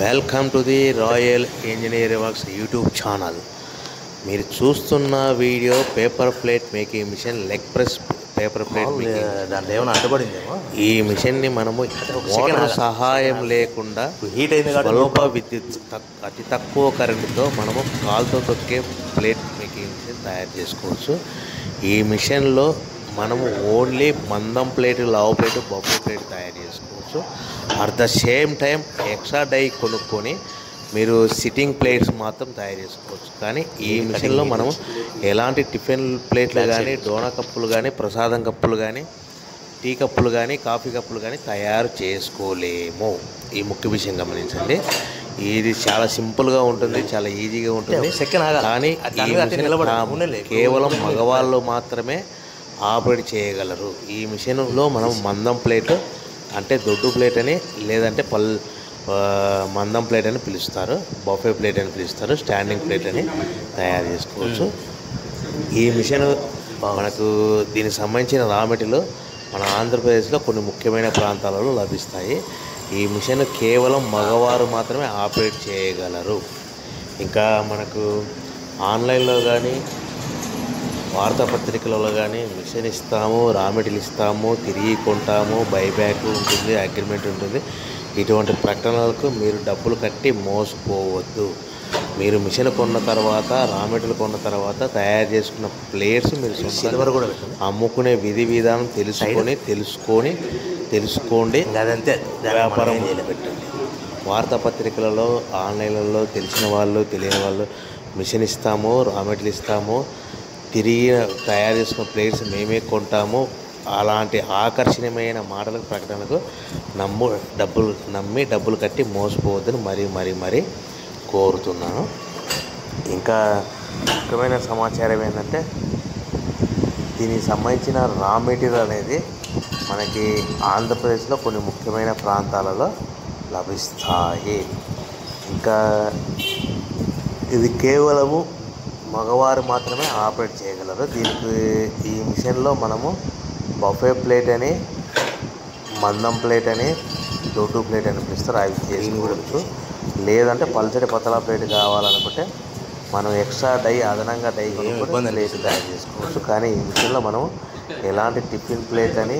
Welcome to the Royal Engineer Works YouTube channel. మీరు చూస్తున్న video paper plate making machine leg press paper plate దాంట్లో ఏమైనా అడ్డుపడిందేమో ఈ మిషన్ని మనము మోటార్ సహాయం లేకుండా హీట్ అయింది స్వల్ప విద్యుత్ అతి తక్కువ కరెంటుతో మనము కాలుతో తొక్కే ప్లేట్ మేకింగ్ మిషన్ తయారు చేసుకోవచ్చు. ఈ మిషన్లో మనము ఓన్లీ మందం ప్లేట్ లావు ప్లేట్ బొబ్బు ప్లేట్ తయారు చేసుకోవచ్చు. At the same time extra die కొనుక్కొని మీరు సిట్టింగ్ ప్లేట్స్ మాత్రం తయారు చేసుకోవచ్చు. కానీ ఈ మిషన్లో మనము ఎలాంటి టిఫిన్ ప్లేట్లు కానీ డోనా కప్పులు కానీ ప్రసాదం కప్పులు కానీ టీ కప్పులు కానీ కాఫీ కప్పులు కానీ తయారు చేసుకోలేము. ఈ ముఖ్య విషయం గమనించండి. ఇది చాలా సింపుల్గా ఉంటుంది చాలా ఈజీగా ఉంటుంది. కానీ. కేవలం మగవాళ్ళు మాత్రమే ఆపరేట్ చేయగలరు. ఈ మిషన్లో మనం మందం ప్లేట్ అంటే దొడ్డు ప్లేట్ అని లేదంటే పల్ మందం ప్లేట్ అని పిలుస్తారు. బఫే ప్లేట్ అని పిలుస్తారు. స్టాండింగ్ ప్లేట్ అని తయారు చేసుకోవచ్చు. ఈ మిషన్ మనకు దీనికి సంబంధించిన రా మెటీరియల్ మన ఆంధ్రప్రదేశ్లో కొన్ని ముఖ్యమైన ప్రాంతాలలో లభిస్తాయి. ఈ మిషన్ కేవలం మగవారు మాత్రమే ఆపరేట్ చేయగలరు. ఇంకా మనకు ఆన్లైన్లో కానీ వార్తాపత్రికలలో కానీ మిషన్ ఇస్తాము రా మెటీరియల్ ఇస్తాము తిరిగి కొంటాము బైబ్యాక్ ఉంటుంది అగ్రిమెంట్ ఉంటుంది. ఇటువంటి ప్రకటనలకు మీరు డబ్బులు కట్టి మోసపోవద్దు. మీరు మిషన్ కొన్న తర్వాత రా మెటీరియల్ కొన్న తర్వాత తయారు చేసుకున్న ప్లేట్స్ మీరు సిల్వర్ కూడా అమ్ముకునే విధి విధానం తెలుసుకొని తెలుసుకొని తెలుసుకోండి. అదంతే. వ్యాపారం. పెట్టండి. వార్తాపత్రికలలో ఆన్లైన్లలో తెలిసిన వాళ్ళు తెలియని వాళ్ళు మిషన్ ఇస్తాము రా మెటీరియల్ ఇస్తాము తిరిగి తయారు చేసుకున్న ప్లేయర్స్ మేమే కొంటాము. అలాంటి ఆకర్షణీయమైన మాటలకు ప్రకటనకు నమ్ము డబ్బులు నమ్మి డబ్బులు కట్టి మోసపోవద్దని మరీ మరీ మరీ కోరుతున్నాను. ఇంకా ముఖ్యమైన సమాచారం ఏంటంటే దీనికి సంబంధించిన రా మెటీరియల్ అనేది మనకి ఆంధ్రప్రదేశ్లో కొన్ని ముఖ్యమైన ప్రాంతాలలో లభిస్తాయి. ఇంకా ఇది కేవలము మగవారు మాత్రమే ఆపరేట్ చేయగలరు. దీనికి ఈ మిషన్లో మనము బఫే ప్లేట్ అని మందం ప్లేట్ అని దొడ్డు ప్లేట్ అని పిలుస్తారు. అవి చేసుకోవచ్చు లేదంటే పల్చడి పతలా ప్లేట్ కావాలనుకుంటే మనం ఎక్స్ట్రా డై అదనంగా డై కొనుక్కొని ఇబ్బంది ప్లేట్ తయారు చేసుకోవచ్చు. కానీ ఈ మిషన్లో మనం ఎలాంటి టిఫిన్ ప్లేట్ అని